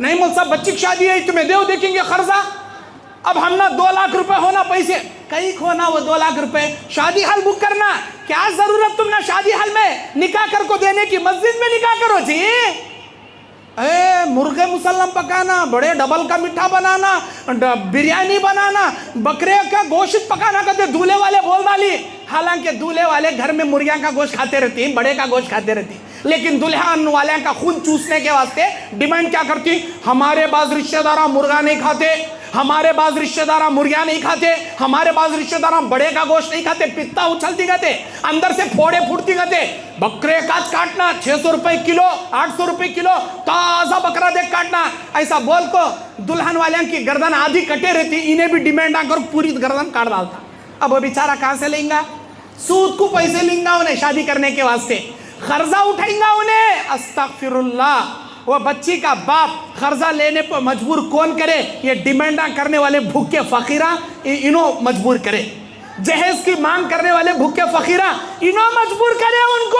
नहीं मोल साहब बच्ची की शादी है, तुम्हें देव देखेंगे, खर्जा। अब हम ना दो लाख रुपए होना पैसे। कहीं खोना वो दो लाख रुपए। शादी हाल बुक करना। क्या ज़रूरत तुम ना शादी हाल में निकाह कर को देने की? मस्जिद में निकाह करो, जी। ए, मुर्गे मुसलम पकाना, बड़े डबल का मीठा बनाना बिरयानी बनाना, बकरे का गोश्त पकाना कहते दूल्हे वाले बोल डाली। हालाँकि दूल्हे वाले घर में मुर्गिया का गोश्त खाते रहती बड़े का गोश्त खाते रहती। लेकिन दुल्हन वाले का खून चूसने के वास्ते डिमांड क्या करती? हमारे पास रिश्तेदार मुर्गा नहीं खाते, हमारे पास रिश्तेदार मुर्गिया नहीं खाते, हमारे पास रिश्तेदार बड़े का गोश्त नहीं खाते, पित्ता उछलती कहते अंदर से फोड़े फूटती कहते बकरे का काटना, छह सौ रुपए किलो, आठ सौ रुपए किलो, ताज़ा बकरा देख काटना। ऐसा बोल को दुल्हन वाले की गर्दन आधी कटे रहती, इन्हें भी डिमांड आकर पूरी गर्दन काट डालता। अब बेचारा कहाँ से लेंगा? सूद को पैसे लेंगा उन्हें शादी करने के वास्ते। कर्जा उठाएँगा उन्हें। अस्तगफिरुल्लाह। वो बच्ची का बाप कर्जा लेने पर मजबूर कौन करे? ये डिमांडा करने वाले भूखे फकीरा इनो मजबूर करे। जहेज की मांग करने वाले भूखे फकीरा, इनो मजबूर करे उनको।